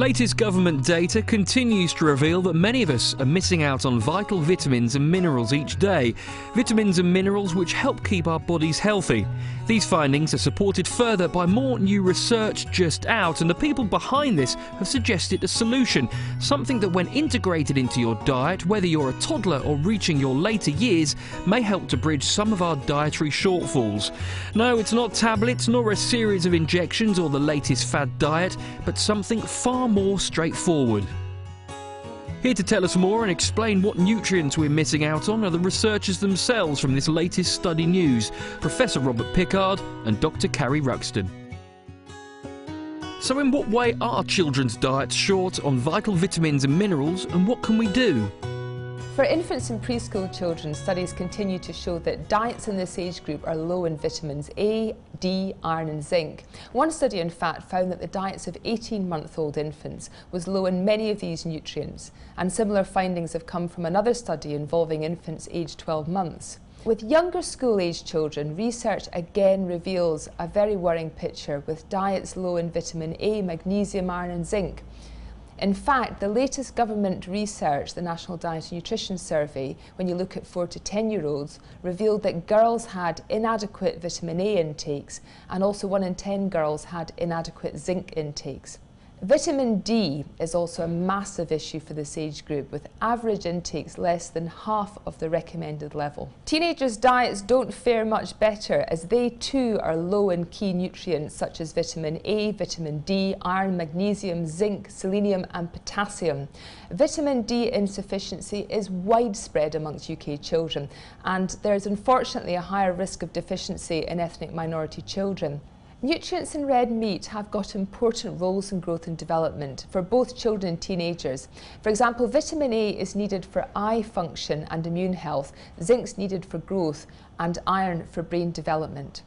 Latest government data continues to reveal that many of us are missing out on vital vitamins and minerals each day. Vitamins and minerals which help keep our bodies healthy. These findings are supported further by more new research just out, and the people behind this have suggested a solution. Something that, when integrated into your diet, whether you're a toddler or reaching your later years, may help to bridge some of our dietary shortfalls. No, it's not tablets nor a series of injections or the latest fad diet, but something far far more straightforward. Here to tell us more and explain what nutrients we're missing out on are the researchers themselves from this latest study news, Professor Robert Pickard and Dr. Carrie Ruxton. So in what way are children's diets short on vital vitamins and minerals and what can we do? For infants and preschool children, studies continue to show that diets in this age group are low in vitamins A, D, iron and zinc. One study, in fact, found that the diets of 18-month-old infants was low in many of these nutrients, and similar findings have come from another study involving infants aged 12 months. With younger school-aged children, research again reveals a very worrying picture with diets low in vitamin A, magnesium, iron and zinc. In fact, the latest government research, the National Diet and Nutrition Survey, when you look at 4 to 10 year olds, revealed that girls had inadequate vitamin A intakes and also 1 in 10 girls had inadequate zinc intakes. Vitamin D is also a massive issue for this age group with average intakes less than half of the recommended level. Teenagers' diets don't fare much better as they too are low in key nutrients such as vitamin A, vitamin D, iron, magnesium, zinc, selenium and potassium. Vitamin D insufficiency is widespread amongst UK children and there is unfortunately a higher risk of deficiency in ethnic minority children. Nutrients in red meat have got important roles in growth and development for both children and teenagers. For example, vitamin A is needed for eye function and immune health, zinc is needed for growth, and iron for brain development.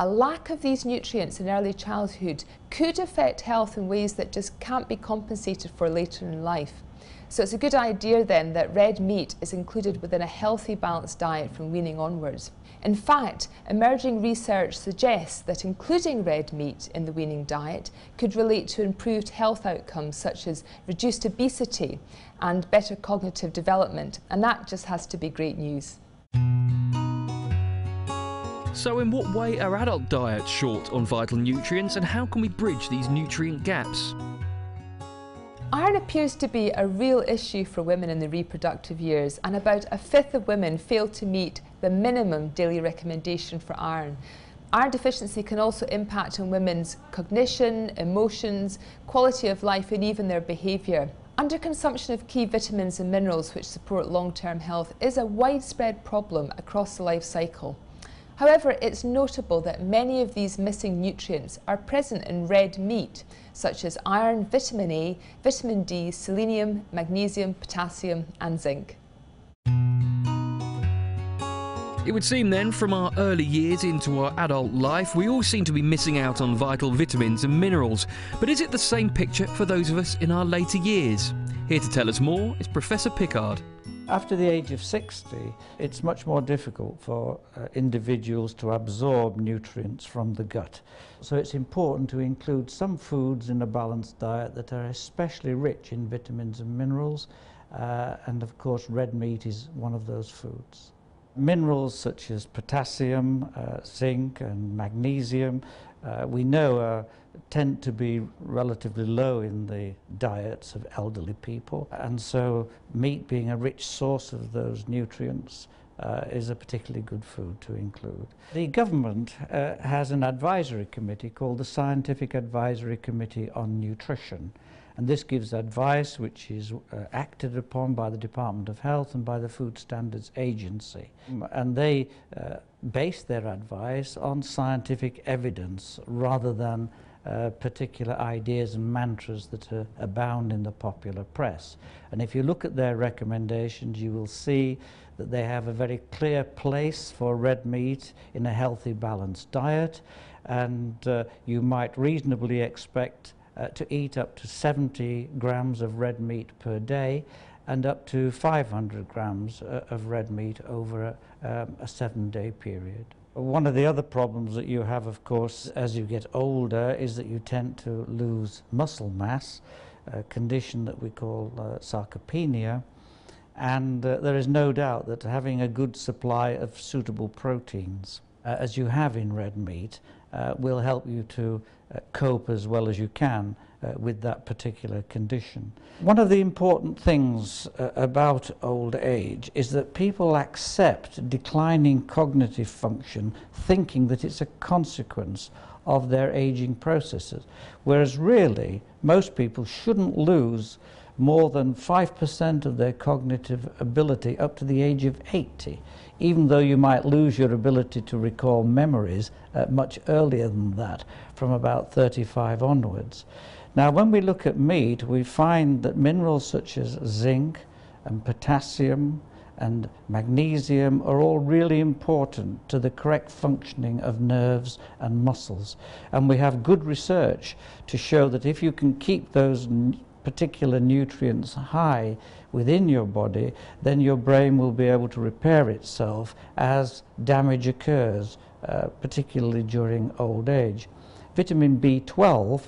A lack of these nutrients in early childhood could affect health in ways that just can't be compensated for later in life. So it's a good idea then that red meat is included within a healthy balanced diet from weaning onwards. In fact, emerging research suggests that including red meat in the weaning diet could relate to improved health outcomes such as reduced obesity and better cognitive development, and that just has to be great news. So in what way are adult diets short on vital nutrients and how can we bridge these nutrient gaps? Iron appears to be a real issue for women in the reproductive years and about a fifth of women fail to meet the minimum daily recommendation for iron. Iron deficiency can also impact on women's cognition, emotions, quality of life and even their behaviour. Underconsumption of key vitamins and minerals which support long-term health is a widespread problem across the life cycle. However, it's notable that many of these missing nutrients are present in red meat, such as iron, vitamin A, vitamin D, selenium, magnesium, potassium and zinc. It would seem then, from our early years into our adult life, we all seem to be missing out on vital vitamins and minerals. But is it the same picture for those of us in our later years? Here to tell us more is Professor Pickard. After the age of 60, it's much more difficult for uh, individuals to absorb nutrients from the gut. So it's important to include some foods in a balanced diet that are especially rich in vitamins and minerals, uh, and of course red meat is one of those foods. Minerals such as potassium, uh, zinc and magnesium uh, we know uh, tend to be relatively low in the diets of elderly people and so meat being a rich source of those nutrients uh, is a particularly good food to include. The government uh, has an advisory committee called the Scientific Advisory Committee on Nutrition and this gives advice which is uh, acted upon by the Department of Health and by the Food Standards Agency. And they uh, base their advice on scientific evidence rather than uh, particular ideas and mantras that are, abound in the popular press. And if you look at their recommendations, you will see that they have a very clear place for red meat in a healthy, balanced diet, and uh, you might reasonably expect uh, to eat up to 70 grams of red meat per day and up to 500 grams uh, of red meat over a, um, a seven-day period. One of the other problems that you have, of course, as you get older is that you tend to lose muscle mass a condition that we call uh, sarcopenia. And uh, there is no doubt that having a good supply of suitable proteins, uh, as you have in red meat, will help you to uh, cope as well as you can uh, with that particular condition. One of the important things uh, about old age is that people accept declining cognitive function thinking that it's a consequence of their aging processes, whereas really most people shouldn't lose more than 5% of their cognitive ability up to the age of 80, even though you might lose your ability to recall memories uh, much earlier than that, from about 35 onwards. Now, when we look at meat, we find that minerals such as zinc and potassium and magnesium are all really important to the correct functioning of nerves and muscles. And we have good research to show that if you can keep those particular nutrients high within your body, then your brain will be able to repair itself as damage occurs, uh, particularly during old age. Vitamin B12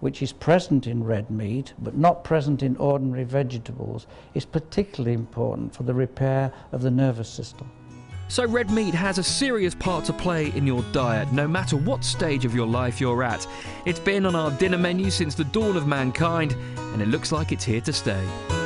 which is present in red meat but not present in ordinary vegetables is particularly important for the repair of the nervous system. So, red meat has a serious part to play in your diet, no matter what stage of your life you're at. It's been on our dinner menu since the dawn of mankind, and it looks like it's here to stay.